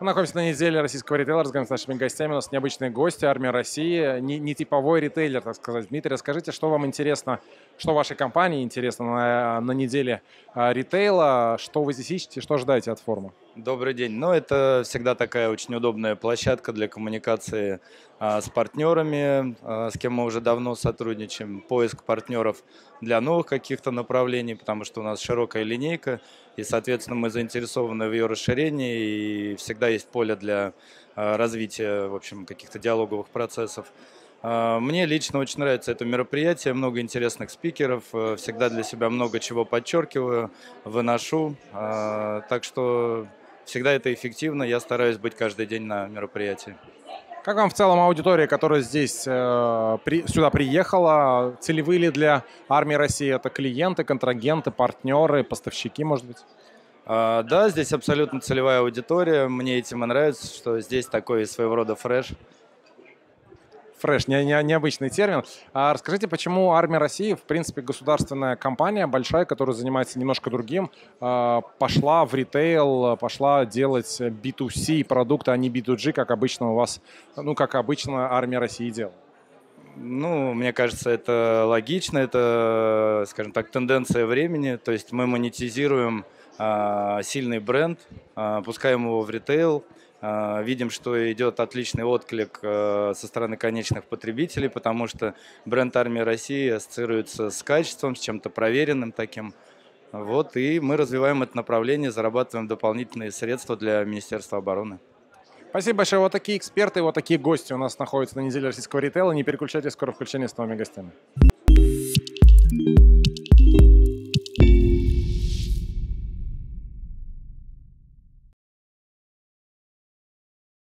Мы находимся на неделе российского ритейла, разговариваем с нашими гостями. У нас необычные гости, армия России, не, не типовой ритейлер, так сказать. Дмитрий, расскажите, что вам интересно, что вашей компании интересно на, на неделе а, ритейла, что вы здесь ищете, что ожидаете от форума? Добрый день. Ну, это всегда такая очень удобная площадка для коммуникации а, с партнерами, а, с кем мы уже давно сотрудничаем, поиск партнеров для новых каких-то направлений, потому что у нас широкая линейка, и, соответственно, мы заинтересованы в ее расширении, и всегда есть поле для а, развития, в общем, каких-то диалоговых процессов. Мне лично очень нравится это мероприятие, много интересных спикеров, э, всегда для себя много чего подчеркиваю, выношу, так что всегда это эффективно, я стараюсь быть каждый день на мероприятии. Как вам в целом аудитория, которая здесь э, при, сюда приехала? Целевые ли для армии России это клиенты, контрагенты, партнеры, поставщики, может быть? А, да, здесь абсолютно целевая аудитория. Мне этим и нравится, что здесь такой своего рода фреш фреш, не, не, необычный термин. А расскажите, почему армия России, в принципе, государственная компания, большая, которая занимается немножко другим, а, пошла в ритейл, пошла делать B2C продукты, а не B2G, как обычно у вас, ну, как обычно армия России делает? Ну, мне кажется, это логично, это, скажем так, тенденция времени. То есть мы монетизируем э, сильный бренд, э, пускаем его в ритейл, а, видим, что идет отличный отклик э, со стороны конечных потребителей, потому что бренд «Армия России» ассоциируется с качеством, с чем-то проверенным таким. Вот, и мы развиваем это направление, зарабатываем дополнительные средства для Министерства обороны. Спасибо большое. Вот такие эксперты, вот такие гости у нас находятся на неделе российского ритейла. Не переключайтесь, скоро включение с новыми гостями.